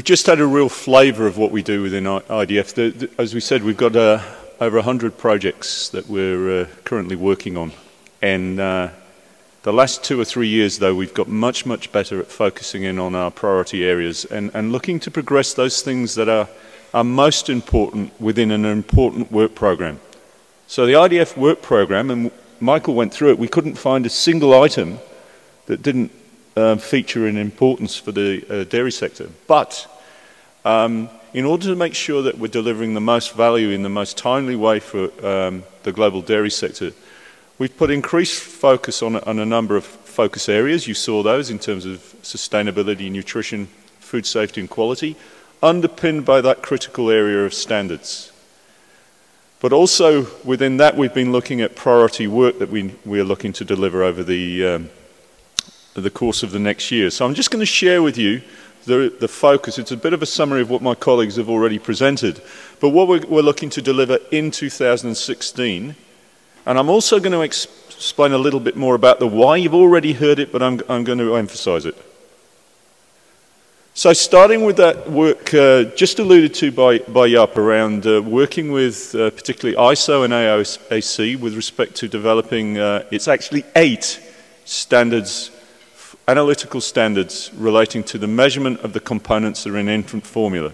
We've just had a real flavour of what we do within IDF. The, the, as we said, we've got uh, over 100 projects that we're uh, currently working on. And uh, the last two or three years, though, we've got much, much better at focusing in on our priority areas and, and looking to progress those things that are, are most important within an important work program. So the IDF work program, and Michael went through it, we couldn't find a single item that didn't uh, feature in importance for the uh, dairy sector. But um, in order to make sure that we're delivering the most value in the most timely way for um, the global dairy sector, we've put increased focus on, on a number of focus areas. You saw those in terms of sustainability, nutrition, food safety and quality, underpinned by that critical area of standards. But also within that, we've been looking at priority work that we, we are looking to deliver over the um, the course of the next year. So I'm just going to share with you the, the focus. It's a bit of a summary of what my colleagues have already presented. But what we're, we're looking to deliver in 2016, and I'm also going to ex explain a little bit more about the why. You've already heard it, but I'm, I'm going to emphasize it. So starting with that work uh, just alluded to by, by Jaap around uh, working with uh, particularly ISO and AOAC with respect to developing, uh, it's actually eight standards analytical standards relating to the measurement of the components that are in infant formula.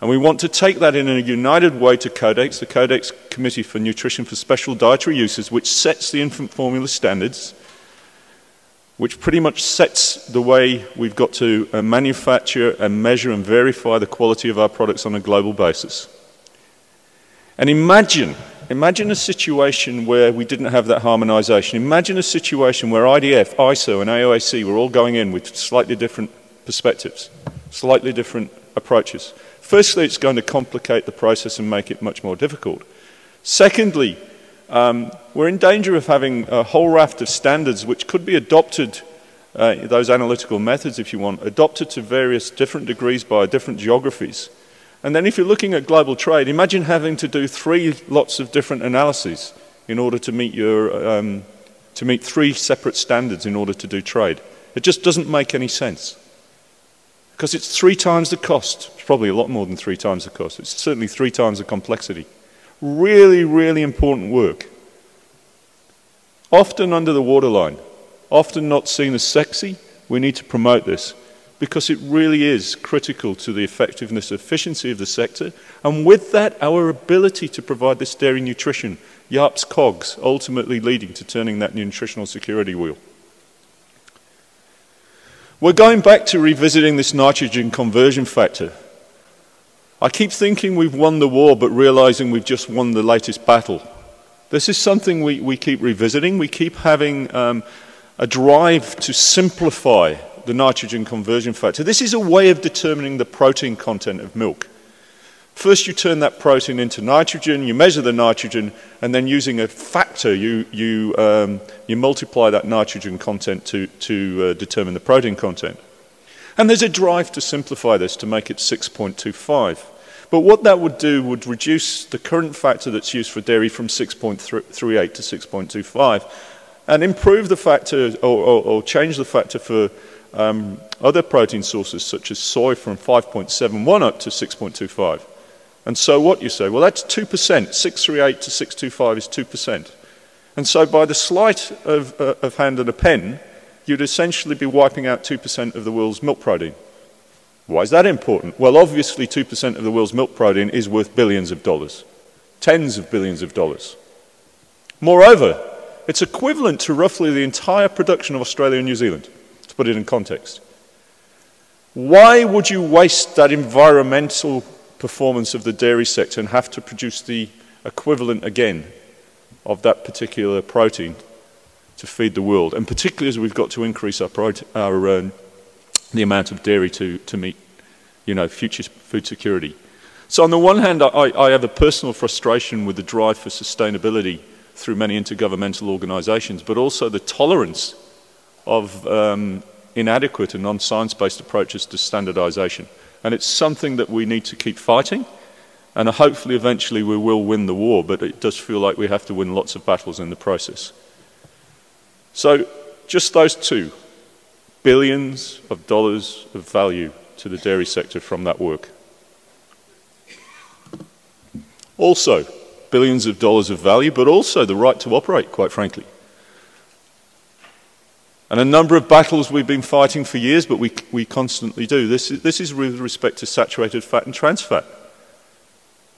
And we want to take that in a united way to Codex, the Codex Committee for Nutrition for Special Dietary Uses, which sets the infant formula standards, which pretty much sets the way we've got to uh, manufacture and measure and verify the quality of our products on a global basis. And imagine Imagine a situation where we didn't have that harmonization. Imagine a situation where IDF, ISO, and AOAC were all going in with slightly different perspectives, slightly different approaches. Firstly, it's going to complicate the process and make it much more difficult. Secondly, um, we're in danger of having a whole raft of standards which could be adopted, uh, those analytical methods, if you want, adopted to various different degrees by different geographies. And then if you're looking at global trade, imagine having to do three lots of different analyses in order to meet, your, um, to meet three separate standards in order to do trade. It just doesn't make any sense. Because it's three times the cost. It's probably a lot more than three times the cost. It's certainly three times the complexity. Really, really important work. Often under the waterline. Often not seen as sexy. We need to promote this because it really is critical to the effectiveness, efficiency of the sector, and with that, our ability to provide this dairy nutrition, Jaap's cogs, ultimately leading to turning that nutritional security wheel. We're going back to revisiting this nitrogen conversion factor. I keep thinking we've won the war, but realizing we've just won the latest battle. This is something we, we keep revisiting. We keep having um, a drive to simplify the nitrogen conversion factor. This is a way of determining the protein content of milk. First, you turn that protein into nitrogen, you measure the nitrogen, and then using a factor, you, you, um, you multiply that nitrogen content to, to uh, determine the protein content. And there's a drive to simplify this to make it 6.25. But what that would do would reduce the current factor that's used for dairy from 6.38 to 6.25 and improve the factor or, or, or change the factor for um, other protein sources such as soy from 5.71 up to 6.25. And so what you say? Well, that's 2%. 638 to 625 is 2%. And so by the sleight of, uh, of hand and a pen, you'd essentially be wiping out 2% of the world's milk protein. Why is that important? Well, obviously 2% of the world's milk protein is worth billions of dollars, tens of billions of dollars. Moreover, it's equivalent to roughly the entire production of Australia and New Zealand to put it in context. Why would you waste that environmental performance of the dairy sector and have to produce the equivalent again of that particular protein to feed the world? And particularly as we've got to increase our, our uh, the amount of dairy to, to meet you know, future food security. So on the one hand, I, I have a personal frustration with the drive for sustainability through many intergovernmental organizations, but also the tolerance of um, inadequate and non-science-based approaches to standardization. And it's something that we need to keep fighting. And hopefully eventually we will win the war, but it does feel like we have to win lots of battles in the process. So just those two, billions of dollars of value to the dairy sector from that work. Also, billions of dollars of value, but also the right to operate, quite frankly. And a number of battles we've been fighting for years, but we, we constantly do. This is, this is with respect to saturated fat and trans fat.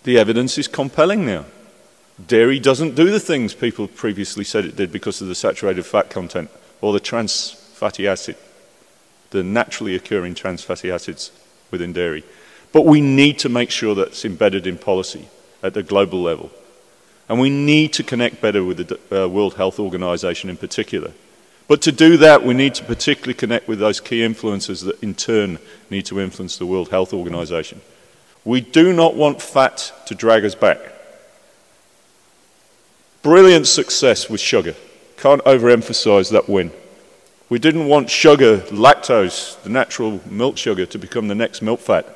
The evidence is compelling now. Dairy doesn't do the things people previously said it did because of the saturated fat content or the trans fatty acid, the naturally occurring trans fatty acids within dairy. But we need to make sure that's embedded in policy at the global level. And we need to connect better with the uh, World Health Organization in particular. But to do that, we need to particularly connect with those key influencers that in turn need to influence the World Health Organization. We do not want fat to drag us back. Brilliant success with sugar. Can't overemphasize that win. We didn't want sugar, lactose, the natural milk sugar, to become the next milk fat.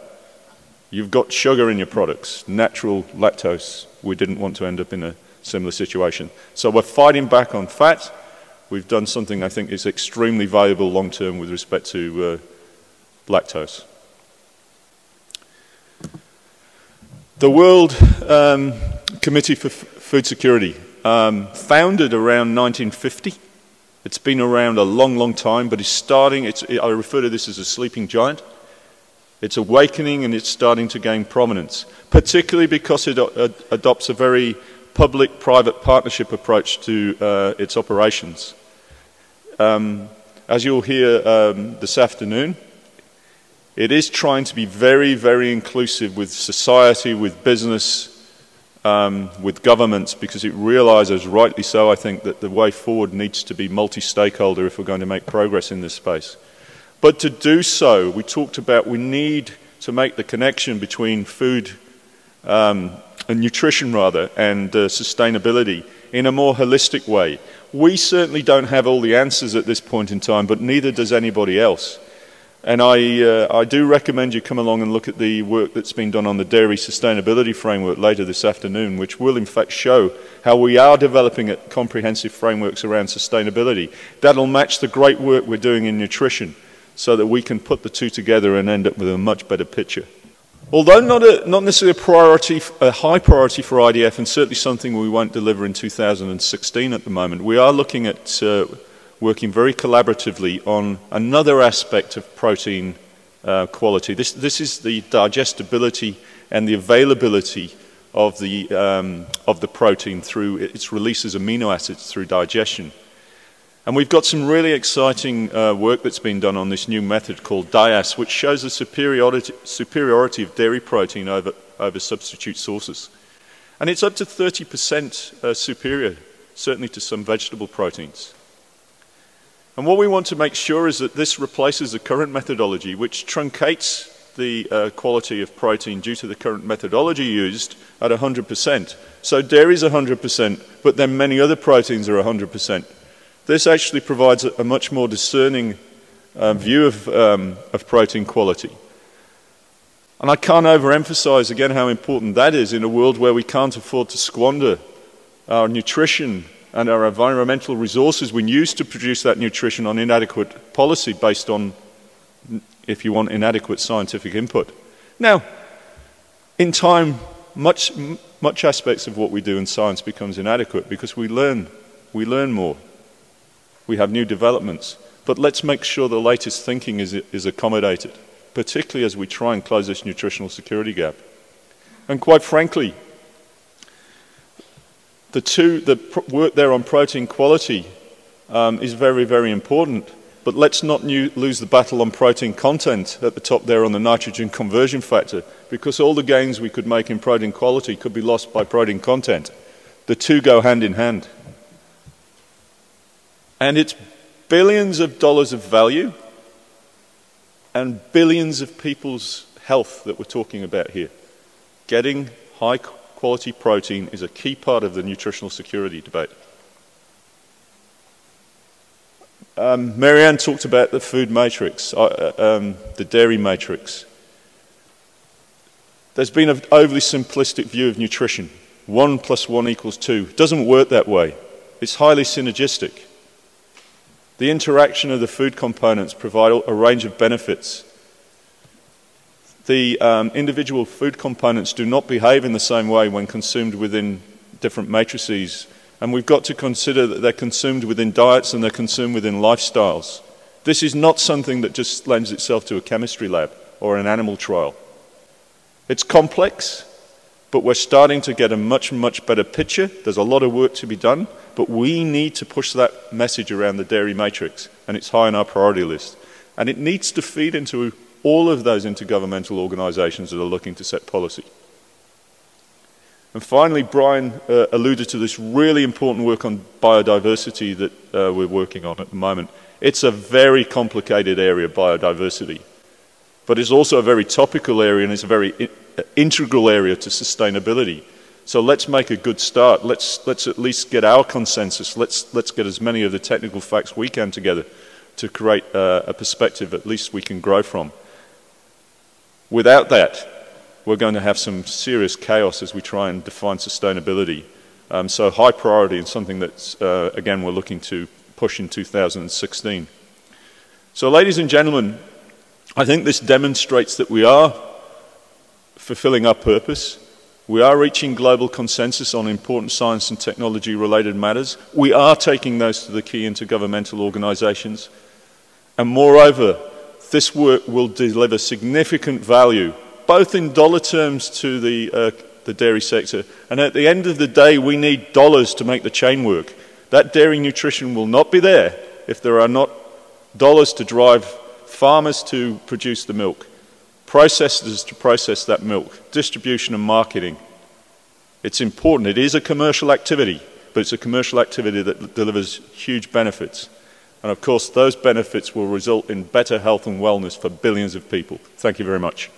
You've got sugar in your products, natural lactose. We didn't want to end up in a similar situation. So we're fighting back on fat. We've done something I think is extremely valuable long term with respect to uh, lactose. The World um, Committee for F Food Security, um, founded around 1950. It's been around a long, long time, but it's starting, it's, I refer to this as a sleeping giant. It's awakening and it's starting to gain prominence, particularly because it ad adopts a very public-private partnership approach to uh, its operations. Um, as you'll hear um, this afternoon, it is trying to be very, very inclusive with society, with business, um, with governments, because it realizes, rightly so, I think, that the way forward needs to be multi-stakeholder if we're going to make progress in this space. But to do so, we talked about we need to make the connection between food um, and nutrition, rather, and uh, sustainability in a more holistic way. We certainly don't have all the answers at this point in time, but neither does anybody else. And I, uh, I do recommend you come along and look at the work that's been done on the dairy sustainability framework later this afternoon, which will in fact show how we are developing comprehensive frameworks around sustainability. That'll match the great work we're doing in nutrition so that we can put the two together and end up with a much better picture. Although not, a, not necessarily a priority, a high priority for IDF, and certainly something we won't deliver in 2016 at the moment, we are looking at uh, working very collaboratively on another aspect of protein uh, quality. This, this is the digestibility and the availability of the, um, of the protein through its release as amino acids through digestion. And we've got some really exciting uh, work that's been done on this new method called DIAAS, which shows the superiority, superiority of dairy protein over, over substitute sources. And it's up to 30% uh, superior, certainly to some vegetable proteins. And what we want to make sure is that this replaces the current methodology, which truncates the uh, quality of protein due to the current methodology used at 100%. So dairy is 100%, but then many other proteins are 100%. This actually provides a, a much more discerning uh, view of, um, of protein quality. And I can't overemphasize again how important that is in a world where we can't afford to squander our nutrition and our environmental resources we use to produce that nutrition on inadequate policy based on, if you want, inadequate scientific input. Now, in time, much, much aspects of what we do in science becomes inadequate because we learn, we learn more we have new developments. But let's make sure the latest thinking is, is accommodated, particularly as we try and close this nutritional security gap. And quite frankly, the, two, the work there on protein quality um, is very, very important. But let's not new, lose the battle on protein content at the top there on the nitrogen conversion factor, because all the gains we could make in protein quality could be lost by protein content. The two go hand in hand. And it's billions of dollars of value and billions of people's health that we're talking about here. Getting high quality protein is a key part of the nutritional security debate. Um, Marianne talked about the food matrix, uh, uh um, the dairy matrix. There's been an overly simplistic view of nutrition. One plus one equals two. It doesn't work that way. It's highly synergistic. The interaction of the food components provide a range of benefits. the um, individual food components do not behave in the same way when consumed within different matrices. And we've got to consider that they're consumed within diets and they're consumed within lifestyles. This is not something that just lends itself to a chemistry lab or an animal trial. It's complex, but we're starting to get a much, much better picture. There's a lot of work to be done, but we need to push that message around the dairy matrix, and it's high on our priority list. And it needs to feed into all of those intergovernmental organisations that are looking to set policy. And finally, Brian uh, alluded to this really important work on biodiversity that uh, we're working on at the moment. It's a very complicated area, biodiversity, but it's also a very topical area and it's a very uh, integral area to sustainability. So let's make a good start. Let's, let's at least get our consensus. Let's, let's get as many of the technical facts we can together to create uh, a perspective at least we can grow from. Without that, we're going to have some serious chaos as we try and define sustainability. Um, so high priority and something that, uh, again, we're looking to push in 2016. So, ladies and gentlemen, I think this demonstrates that we are fulfilling our purpose. We are reaching global consensus on important science and technology related matters. We are taking those to the key intergovernmental organizations. And moreover, this work will deliver significant value, both in dollar terms to the, uh, the dairy sector, and at the end of the day, we need dollars to make the chain work. That dairy nutrition will not be there if there are not dollars to drive farmers to produce the milk, processors to process that milk, distribution and marketing. It's important. It is a commercial activity, but it's a commercial activity that delivers huge benefits. And of course, those benefits will result in better health and wellness for billions of people. Thank you very much.